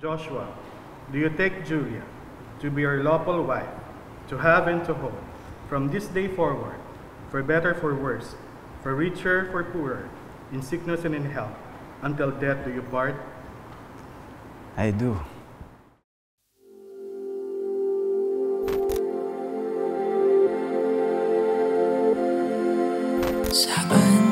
Joshua, do you take Julia to be your lawful wife, to have and to hold, from this day forward, for better, for worse, for richer, for poorer, in sickness and in health, until death do you part? I do. Saan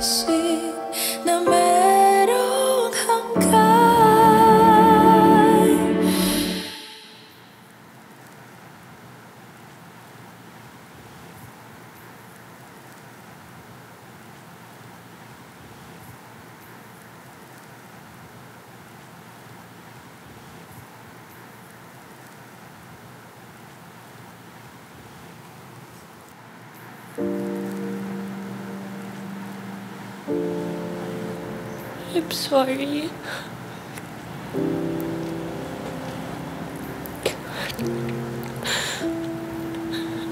place. I'm sorry.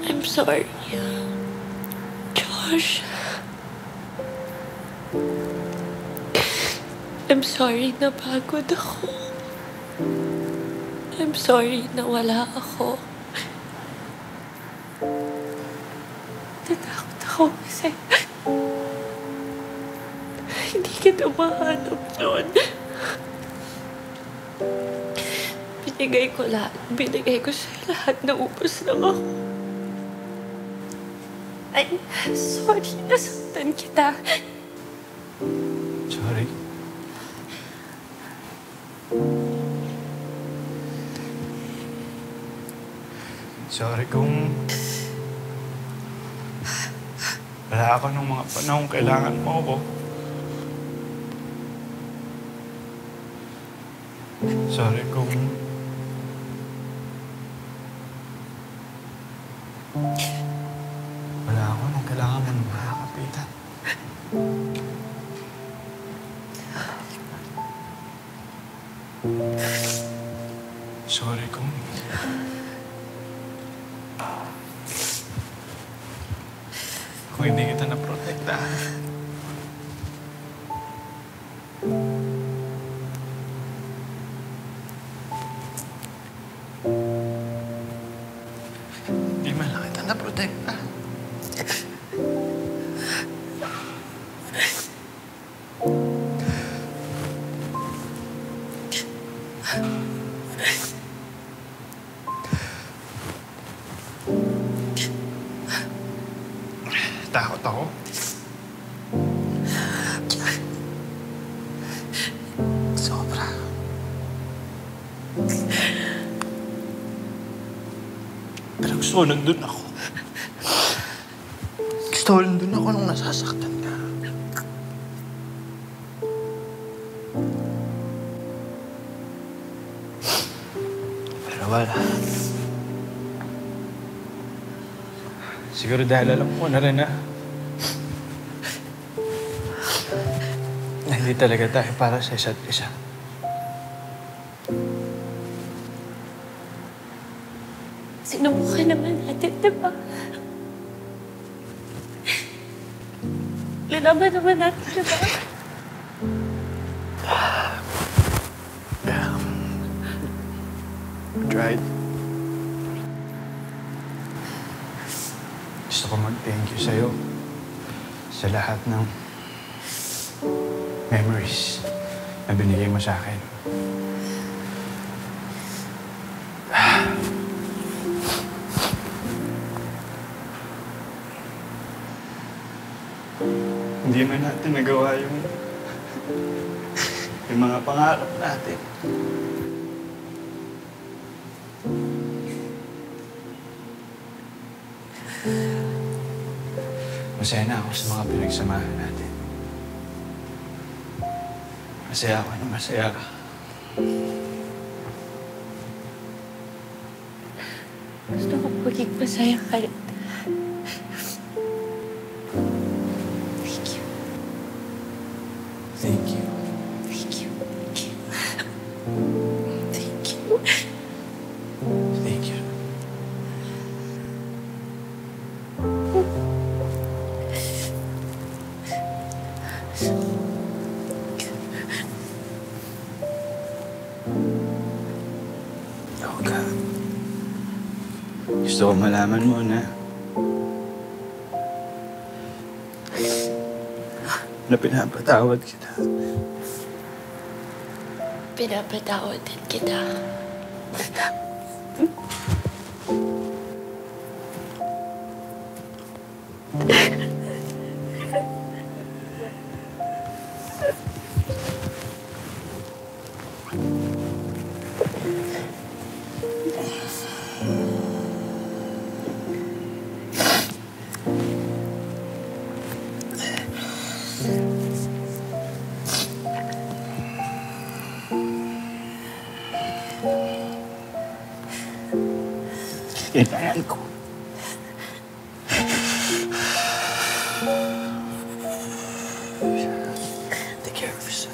I'm sorry. Josh. I'm sorry na pagod ako. I'm sorry na wala ako. Natakot ako kasi kita mahanap noon. Binigay ko lahat. Binigay ko sa lahat. Naubos lang ako. I'm sorry. Nasaktan kita. Sorry. Sorry kung wala ako ng mga panahon kailangan mo ako. Sorry kung wala ako nung kailangan ng mga kapitan. Sorry kung kung hindi kita naprotektahan. Pero gusto ko nandun ako. Gusto ko nandun ako nung nasasaktan ka. Pero wala. Siguro dahil alam ko na rin na na hindi talaga tayo para sa isa't isa. Lalaban naman natin, di ba? Yeah. Tried. Gusto ko mag-thank you sa'yo sa lahat ng memories na binigay mo sa akin. Hindi man natin nagawa yung yung mga pangarap natin. Masaya na ako sa mga pinagsamahan natin. Masaya ako na masaya ka. Gusto ko maging masaya ka rin. Gusto ko malaman mo na na pinapatawad kita. Pinapatawad din kita.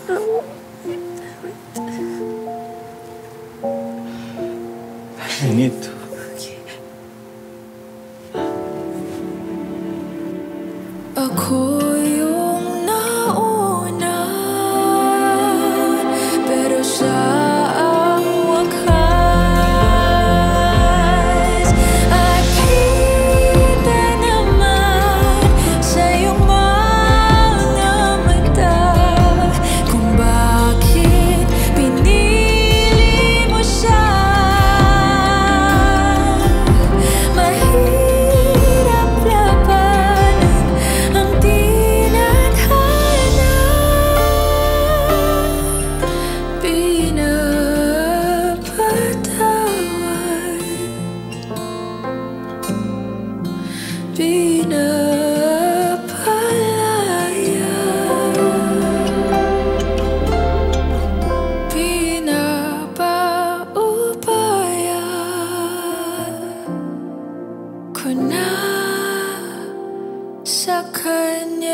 I need to. for now. Sakana.